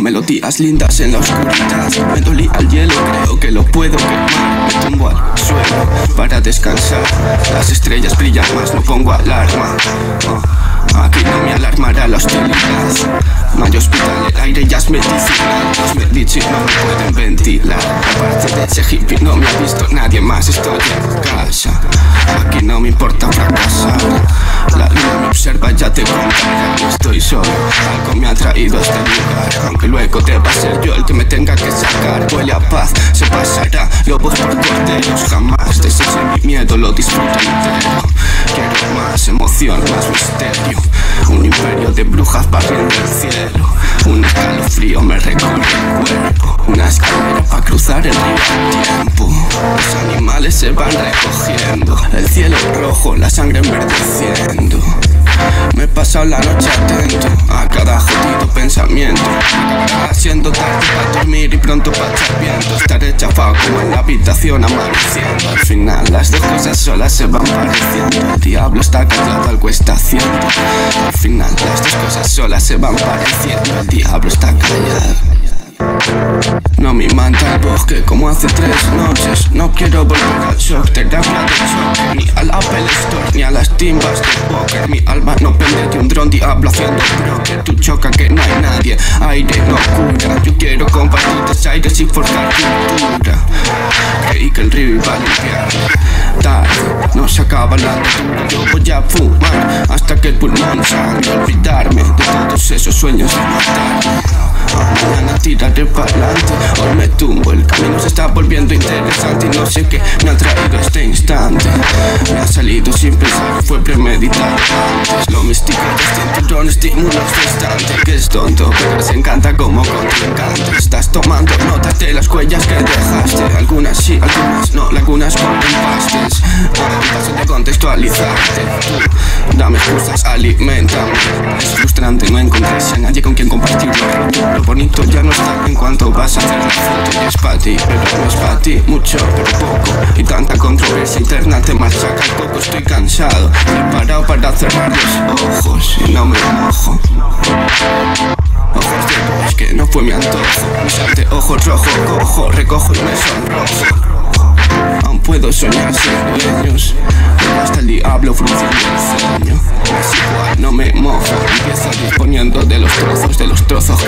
Melodías lindas en la oscuridad Me dolía el hielo, creo que lo puedo quemar. Me tumbo al suelo para descansar. Las estrellas brillan más, no pongo alarma. Oh, Aquí no me alarmará la hostilidad. No hay hospital, el aire ya es medicinal. Los medici no me pueden ventilar. Aparte de ese hippie no me ha visto nadie más. Estoy en casa. Aquí no me importa fracasar La luna me observa, ya te contaré Estoy solo, algo me ha traído a este lugar. Aunque luego deba ser yo el que me tenga que sacar. Huele a paz, se pasará. Lobos por corderos, jamás deshice mi miedo Lo disfruto entero. Quiero más emoción, más misterio. Un imperio de brujas barriendo el cielo. Un escalofrío me recorre el cuerpo. Una escalera para cruzar el río tiempo. Los animales se van recogiendo. El cielo rojo, la sangre enverdeciendo pasado la noche atento a cada jodido pensamiento. Haciendo tarde para dormir y pronto para echar viento. Estaré chafado como en la habitación amaneciendo. Al final las dos cosas solas se van pareciendo. El diablo está callado, algo está haciendo. Al final las dos cosas solas se van pareciendo. El diablo está callado no me manta el bosque como hace tres noches. No quiero volver al shock, terapia de shock Ni al Apple Store, ni a las timbas de poker Mi alma no pende de un dron diablo haciendo que Tú choca que no hay nadie, aire no cura Yo quiero compartir desaires y forjar cultura. Creí que el río iba a limpiar. No se acaba la natura Yo voy a fumar hasta que el pulmón salga Olvidarme de todos esos sueños de matarme Mañana tiraré para adelante. Hoy me tumbo, el camino se está volviendo interesante Y no sé qué me ha traído este instante. Me ha salido sin pensar, fue premeditado. Antes Lo místico de cinturón estímulos instante Que es tonto, pero se encanta como contrincante Estás tomando notas de las huellas que dejaste. Algunas sí, algunas no, lagunas con empastes. Paso de contextualizarte Tú, dame excusas, alimentame. Es frustrante no encontrarse a nadie con quien ya cuanto vas a la foto es para ti, pero no es para ti Mucho, pero poco. Y tanta controversia interna te machaca el coco Estoy cansado, preparado para cerrar los ojos Y no me mojo. Ojos de bosque, no fue mi antojo. Mis ojos rojo, cojo, recojo y me sonrojo. Aún puedo soñar sin dueños hasta el diablo frunciendo el sueño. Es igual, no me mojo. Empiezo disponiendo de los trozos De los trozos